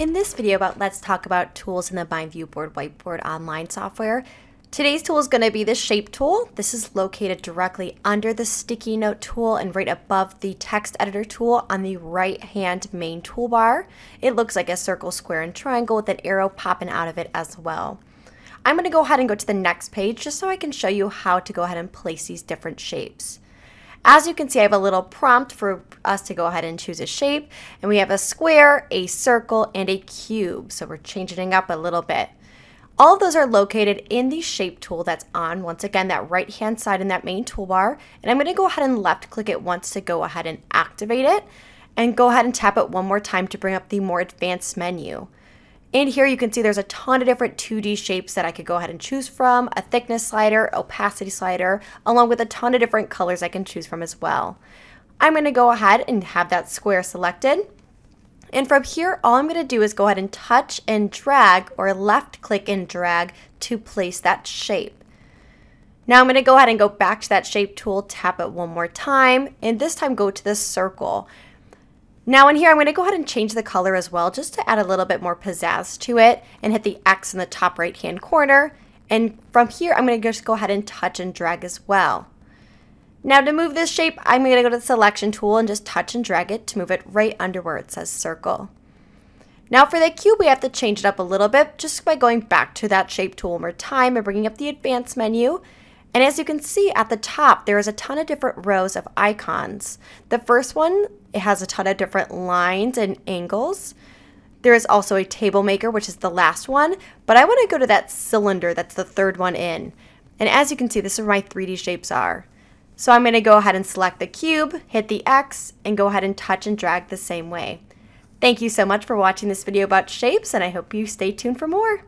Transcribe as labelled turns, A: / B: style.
A: In this video about let's talk about tools in the myViewBoard Whiteboard online software, today's tool is going to be the shape tool. This is located directly under the sticky note tool and right above the text editor tool on the right hand main toolbar. It looks like a circle, square, and triangle with an arrow popping out of it as well. I'm going to go ahead and go to the next page just so I can show you how to go ahead and place these different shapes. As you can see, I have a little prompt for us to go ahead and choose a shape. And we have a square, a circle, and a cube. So we're changing up a little bit. All of those are located in the shape tool that's on, once again, that right hand side in that main toolbar. And I'm going to go ahead and left click it once to go ahead and activate it. And go ahead and tap it one more time to bring up the more advanced menu. And here you can see there's a ton of different 2D shapes that I could go ahead and choose from, a thickness slider, opacity slider, along with a ton of different colors I can choose from as well. I'm going to go ahead and have that square selected. And from here, all I'm going to do is go ahead and touch and drag or left click and drag to place that shape. Now I'm going to go ahead and go back to that shape tool, tap it one more time, and this time go to the circle. Now in here, I'm going to go ahead and change the color as well, just to add a little bit more pizzazz to it and hit the X in the top right hand corner. And from here, I'm going to just go ahead and touch and drag as well. Now to move this shape, I'm going to go to the selection tool and just touch and drag it to move it right under where it says circle. Now for the cube, we have to change it up a little bit just by going back to that shape tool one more time and bringing up the advanced menu and as you can see at the top, there is a ton of different rows of icons. The first one, it has a ton of different lines and angles. There is also a table maker, which is the last one, but I want to go to that cylinder that's the third one in. And as you can see, this is where my 3D shapes are. So I'm going to go ahead and select the cube, hit the X, and go ahead and touch and drag the same way. Thank you so much for watching this video about shapes, and I hope you stay tuned for more.